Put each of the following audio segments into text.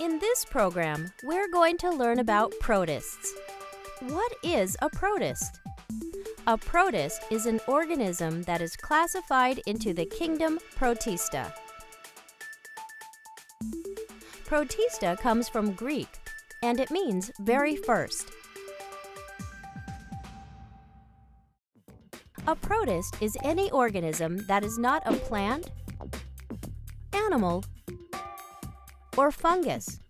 In this program, we're going to learn about protists. What is a protist? A protist is an organism that is classified into the kingdom Protista. Protista comes from Greek and it means very first. A protist is any organism that is not a plant, animal, or fungus.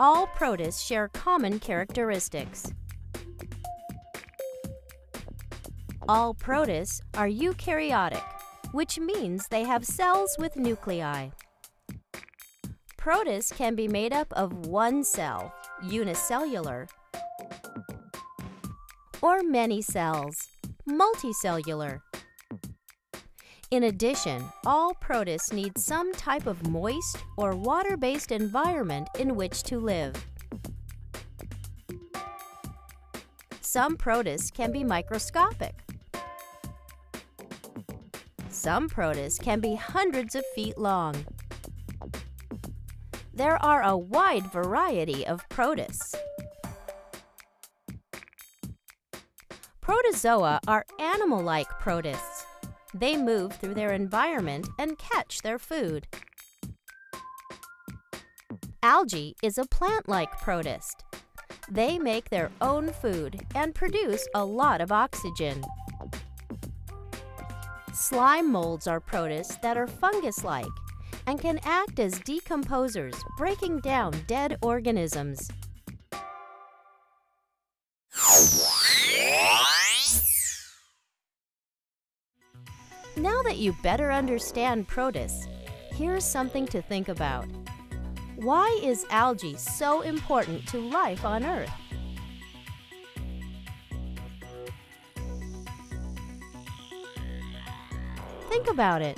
All protists share common characteristics. All protists are eukaryotic, which means they have cells with nuclei. Protists can be made up of one cell, unicellular, or many cells, multicellular. In addition, all protists need some type of moist or water-based environment in which to live. Some protists can be microscopic. Some protists can be hundreds of feet long. There are a wide variety of protists. Protozoa are animal-like protists. They move through their environment and catch their food. Algae is a plant-like protist. They make their own food and produce a lot of oxygen. Slime molds are protists that are fungus-like and can act as decomposers, breaking down dead organisms. Now that you better understand protists, here's something to think about. Why is algae so important to life on Earth? Think about it.